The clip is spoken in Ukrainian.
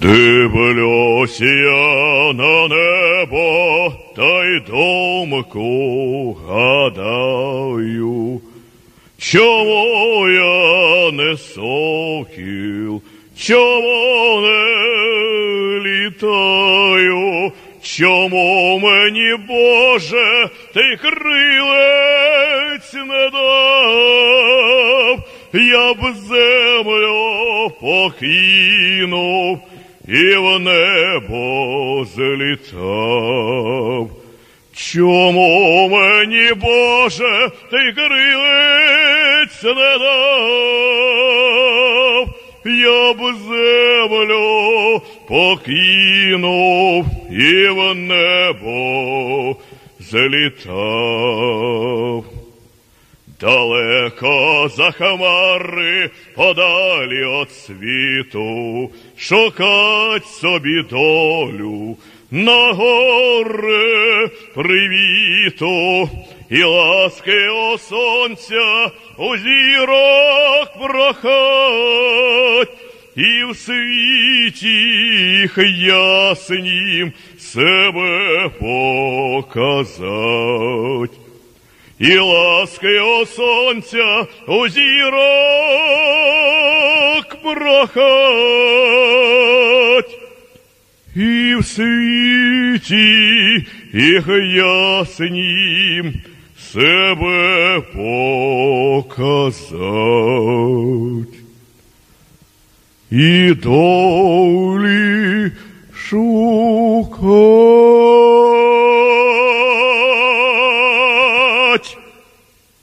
Дивлюсь я на небо, та й думку гадаю, чому я не сокіл, чому не літаю, чому мені, Боже, ти крилець не дав, я б землю покинув і в небо злітав. Чому мені, Боже, ти крилець не дав? Я б землю покинув і в небо злітав. Далеко за хмари, подалі от світу, шукать собі долю на горе привіту, і ласки о сонця у зірок прохать, і в світі їх яснім себе показать. І ласки о сонця у зірок прохать, і в світі їх яснім себе показать. І долі шу